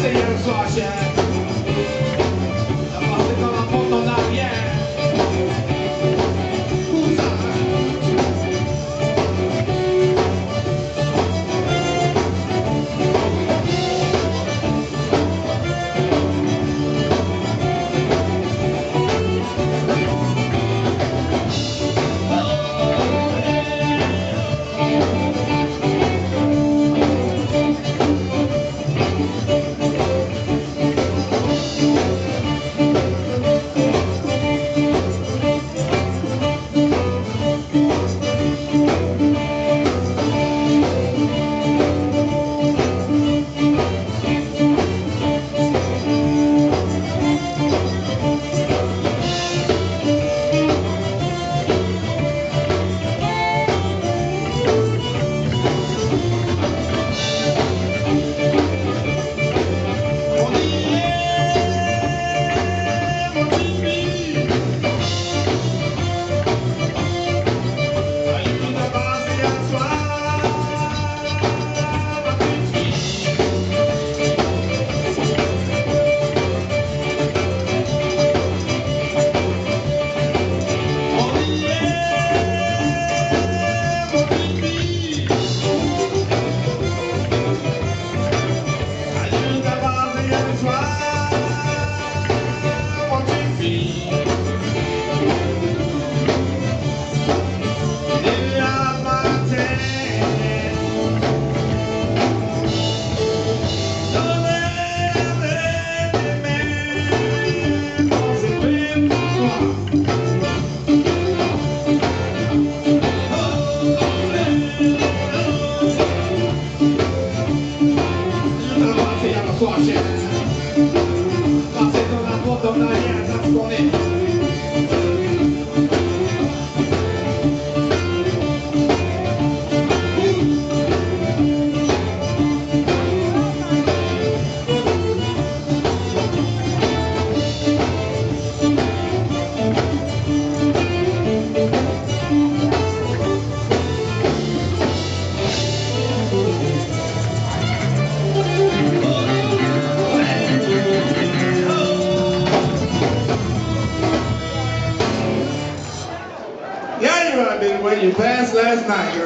see you flashing. That's. Did when you passed last night, girl.